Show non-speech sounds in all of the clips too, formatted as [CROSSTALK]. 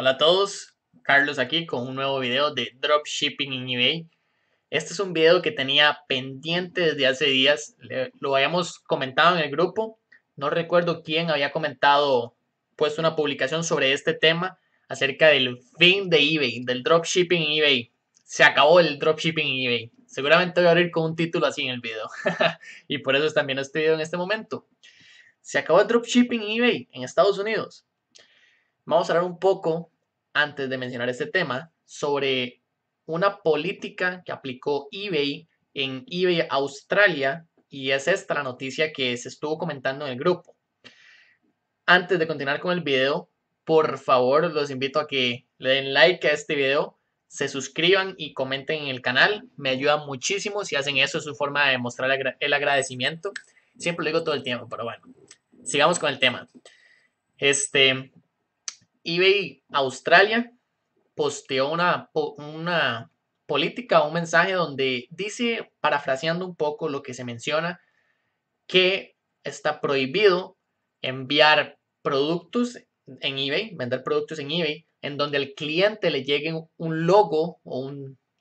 Hola a todos, Carlos aquí con un nuevo video de dropshipping en eBay. Este es un video que tenía pendiente desde hace días, lo habíamos comentado en el grupo, no recuerdo quién había comentado, puesto una publicación sobre este tema acerca del fin de eBay, del dropshipping en eBay. Se acabó el dropshipping en eBay. Seguramente voy a abrir con un título así en el video. [LAUGHS] y por eso es también este video en este momento. Se acabó el dropshipping en eBay en Estados Unidos. Vamos a hablar un poco, antes de mencionar este tema, sobre una política que aplicó eBay en eBay Australia y es esta la noticia que se estuvo comentando en el grupo. Antes de continuar con el video, por favor los invito a que le den like a este video, se suscriban y comenten en el canal, me ayuda muchísimo si hacen eso, es su forma de mostrar el agradecimiento. Siempre lo digo todo el tiempo, pero bueno, sigamos con el tema. Este, eBay Australia posteó una, una política, un mensaje donde dice, parafraseando un poco lo que se menciona, que está prohibido enviar productos en eBay, vender productos en eBay, en donde al cliente le llegue un logo o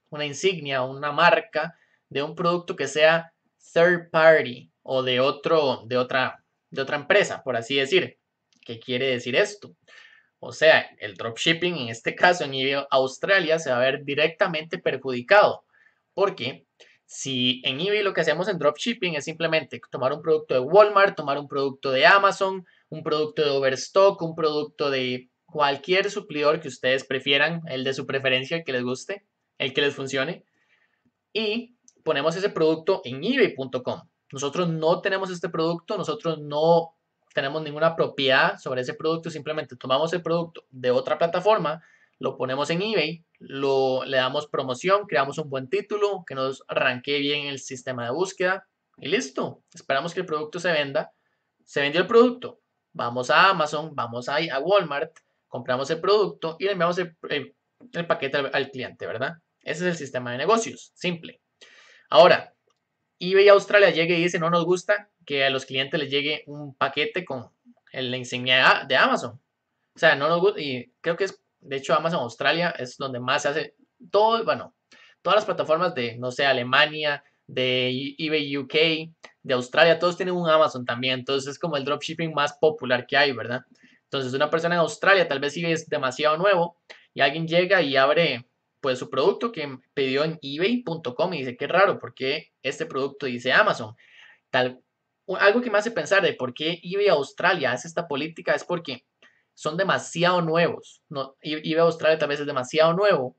una insignia o una marca de un producto que sea third party o de, otro, de, otra, de otra empresa, por así decir. ¿Qué quiere decir esto? O sea, el dropshipping en este caso en Australia se va a ver directamente perjudicado. Porque si en eBay lo que hacemos en dropshipping es simplemente tomar un producto de Walmart, tomar un producto de Amazon, un producto de Overstock, un producto de cualquier suplidor que ustedes prefieran, el de su preferencia, el que les guste, el que les funcione, y ponemos ese producto en ebay.com. Nosotros no tenemos este producto, nosotros no tenemos ninguna propiedad sobre ese producto, simplemente tomamos el producto de otra plataforma, lo ponemos en eBay, lo, le damos promoción, creamos un buen título, que nos arranque bien el sistema de búsqueda y listo. Esperamos que el producto se venda. Se vendió el producto. Vamos a Amazon, vamos a, a Walmart, compramos el producto y le enviamos el, paquete al, al, cliente, ¿verdad? Ese es el sistema de negocios, simple. Ahora, eBay Australia llega y dice, no nos gusta que a los clientes les llegue un paquete con la insignia de Amazon. O sea, no nos y creo que es, de hecho, Amazon Australia es donde más se hace todo, bueno, todas las plataformas de, no sé, Alemania, de eBay UK, de Australia, todos tienen un Amazon también. Entonces es como el dropshipping más popular que hay, ¿verdad? Entonces una persona en Australia tal vez sí es demasiado nuevo y alguien llega y abre pues su producto que pidió en ebay.com y dice, qué raro, porque este producto dice Amazon? Tal, algo que me hace pensar de por qué eBay Australia hace esta política es porque son demasiado nuevos. No, eBay Australia tal vez es demasiado nuevo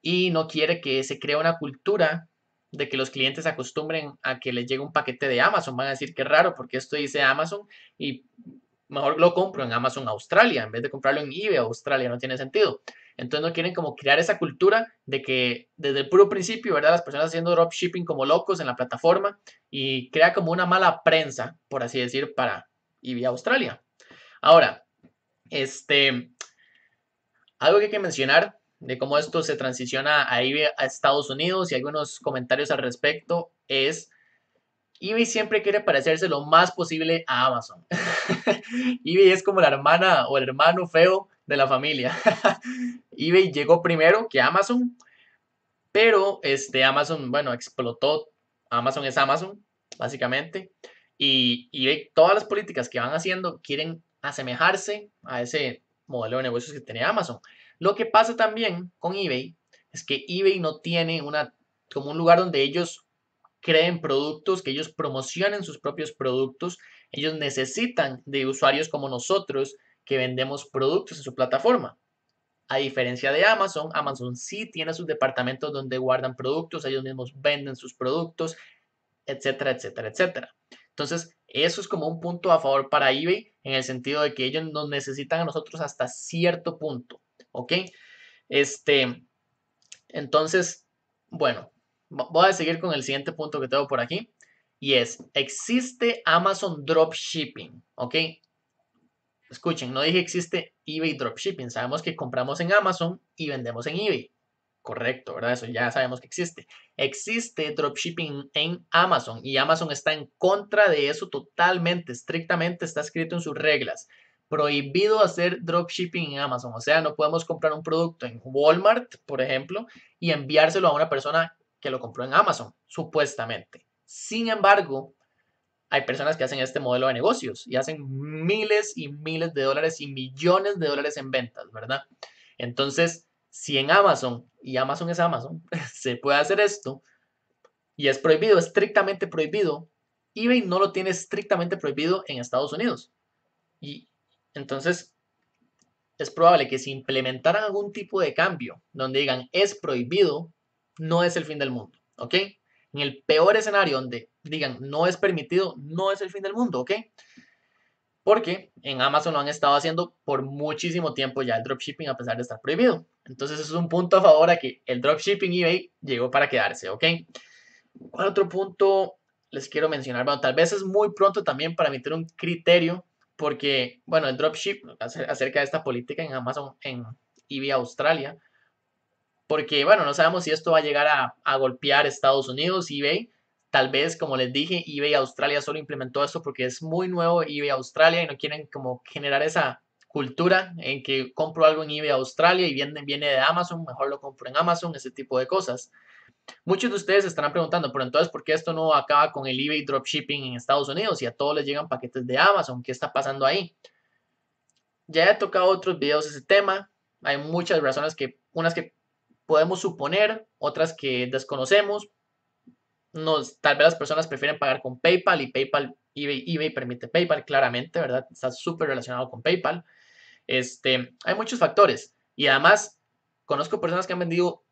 y no quiere que se cree una cultura de que los clientes se acostumbren a que les llegue un paquete de Amazon. Van a decir que raro porque esto dice Amazon y mejor lo compro en Amazon Australia en vez de comprarlo en eBay Australia. No tiene sentido. Entonces no quieren como crear esa cultura de que desde el puro principio, ¿verdad? Las personas haciendo dropshipping como locos en la plataforma y crea como una mala prensa, por así decir, para eBay Australia. Ahora, este, algo que hay que mencionar de cómo esto se transiciona a eBay a Estados Unidos y algunos comentarios al respecto es eBay siempre quiere parecerse lo más posible a Amazon. [LAUGHS] eBay es como la hermana o el hermano feo de la familia. [LAUGHS] eBay llegó primero que Amazon, pero este Amazon, bueno, explotó. Amazon es Amazon, básicamente. Y todas las políticas que van haciendo quieren asemejarse a ese modelo de negocios que tenía Amazon. Lo que pasa también con eBay es que eBay no tiene una, como un lugar donde ellos creen productos, que ellos promocionen sus propios productos. Ellos necesitan de usuarios como nosotros que vendemos productos en su plataforma. A diferencia de Amazon, Amazon sí tiene sus departamentos donde guardan productos, ellos mismos venden sus productos, etcétera, etcétera, etcétera. Entonces, eso es como un punto a favor para eBay en el sentido de que ellos nos necesitan a nosotros hasta cierto punto. ¿Ok? Este, entonces, bueno, voy a seguir con el siguiente punto que tengo por aquí. Y es, existe Amazon Dropshipping. ¿Ok? Escuchen, no dije existe eBay Dropshipping. Sabemos que compramos en Amazon y vendemos en eBay. Correcto, ¿verdad? Eso ya sabemos que existe. Existe dropshipping en Amazon y Amazon está en contra de eso totalmente, estrictamente está escrito en sus reglas. prohibido hacer dropshipping en Amazon. O sea, no podemos comprar un producto en Walmart, por ejemplo, y enviárselo a una persona que lo compró en Amazon, supuestamente. Sin embargo, hay personas que hacen este modelo de negocios y hacen miles y miles de dólares y millones de dólares en ventas, ¿verdad? Entonces, si en Amazon, y Amazon es Amazon, [LAUGHS] se puede hacer esto y es prohibido, estrictamente prohibido, eBay no lo tiene estrictamente prohibido en Estados Unidos. Y entonces es probable que si implementaran algún tipo de cambio donde digan es prohibido, no es el fin del mundo, ¿ok? En el peor escenario donde digan no es permitido, no es el fin del mundo, ¿ok? Porque en Amazon lo han estado haciendo por muchísimo tiempo ya el dropshipping a pesar de estar prohibido. Entonces es un punto a favor a que el dropshipping eBay llegó para quedarse, ¿ok? ¿Cuál otro punto les quiero mencionar? Bueno, tal vez es muy pronto también para emitir un criterio porque, bueno, el dropship acerca de esta política en Amazon, en eBay Australia, porque, bueno, no sabemos si esto va a llegar a, a golpear Estados Unidos, eBay, Tal vez, como les dije, eBay Australia solo implementó esto porque es muy nuevo eBay Australia y no quieren como generar esa cultura en que compro algo en eBay Australia y viene, viene de Amazon, mejor lo compro en Amazon, ese tipo de cosas. Muchos de ustedes estarán preguntando, pero entonces, ¿por qué esto no acaba con el eBay Dropshipping en Estados Unidos y a todos les llegan paquetes de Amazon? ¿Qué está pasando ahí? Ya he tocado otros videos ese tema. Hay muchas razones que, unas que podemos suponer, otras que desconocemos, tal vez las personas prefieren pagar con PayPal y PayPal, eBay, eBay permite PayPal claramente, ¿verdad? Está súper relacionado con PayPal. Este, hay muchos factores y además conozco personas que han vendido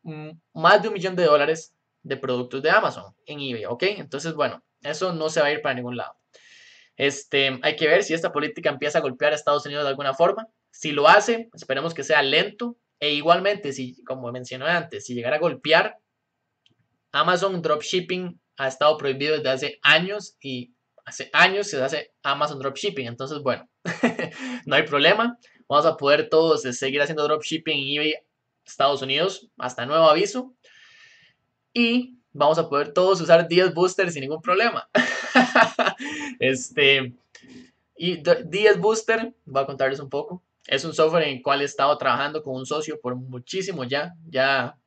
más de un millón de dólares de productos de Amazon en eBay, ¿ok? Entonces, bueno, eso no se va a ir para ningún lado. Este, hay que ver si esta política empieza a golpear a Estados Unidos de alguna forma. Si lo hace, esperemos que sea lento. E igualmente, si, como mencioné antes, si llegara a golpear, Amazon Dropshipping ha estado prohibido desde hace años y hace años se hace Amazon Dropshipping. Entonces, bueno, [LAUGHS] no hay problema. Vamos a poder todos seguir haciendo dropshipping en eBay Estados Unidos hasta nuevo aviso. Y vamos a poder todos usar 10 boosters sin ningún problema. [LAUGHS] este, y 10 Booster, voy a contarles un poco. Es un software en el cual he estado trabajando con un socio por muchísimo ya. Ya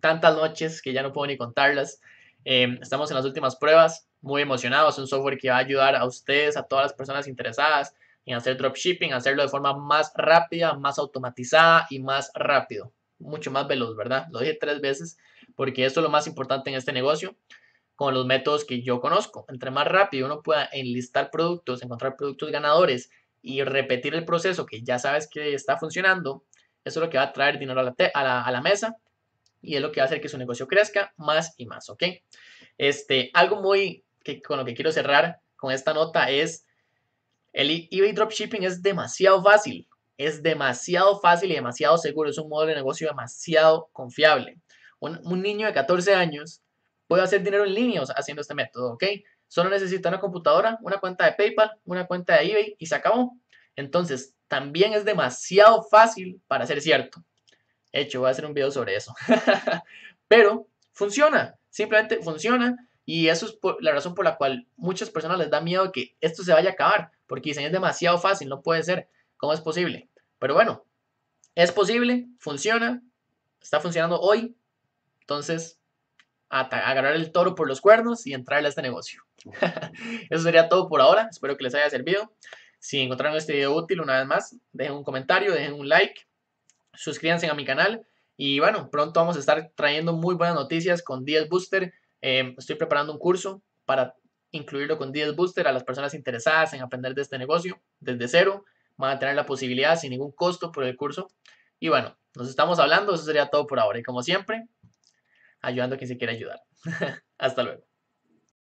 tantas noches que ya no puedo ni contarlas. Em, estamos en las últimas pruebas, muy emocionados. Es un software que va a ayudar a ustedes, a todas las personas interesadas en hacer dropshipping, hacerlo de forma más rápida, más automatizada y más rápido. Mucho más veloz, ¿verdad? Lo dije tres veces porque esto es lo más importante en este negocio con los métodos que yo conozco. Entre más rápido uno pueda enlistar productos, encontrar productos ganadores y repetir el proceso que ya sabes que está funcionando, eso es lo que va a traer dinero a la, a la, a la mesa y es lo que va a hacer que su negocio crezca más y más, ¿ok? Este, algo muy que con lo que quiero cerrar con esta nota es el eBay Dropshipping es demasiado fácil, es demasiado fácil y demasiado seguro, es un modelo de negocio demasiado confiable. Un, un niño de 14 años puede hacer dinero en línea haciendo este método, ¿ok? Solo necesita una computadora, una cuenta de PayPal, una cuenta de eBay y se acabó. Entonces, también es demasiado fácil para ser cierto hecho, voy a hacer un video sobre eso. [LAUGHS] Pero funciona, simplemente funciona y eso es la razón por la cual muchas personas les da miedo que esto se vaya a acabar, porque dicen es demasiado fácil, no puede ser, ¿cómo es posible? Pero bueno, es posible, funciona, está funcionando hoy, entonces agarrar el toro por los cuernos y entrarle a este negocio. [LAUGHS] eso sería todo por ahora, espero que les haya servido. Si encontraron este video útil, una vez más, dejen un comentario, dejen un like suscríbanse a mi canal y bueno, pronto vamos a estar trayendo muy buenas noticias con 10 Booster. Em, estoy preparando un curso para incluirlo con 10 Booster a las personas interesadas en aprender de este negocio desde cero. Van a tener la posibilidad sin ningún costo por el curso. Y bueno, nos estamos hablando. Eso sería todo por ahora. Y como siempre, ayudando a quien se quiera ayudar. [LAUGHS] Hasta luego.